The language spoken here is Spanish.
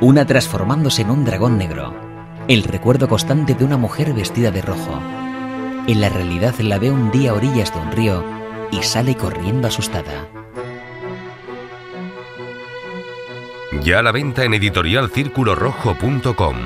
Una transformándose en un dragón negro. El recuerdo constante de una mujer vestida de rojo. En la realidad la ve un día a orillas de un río y sale corriendo asustada. Ya a la venta en editorialcirculorrojo.com.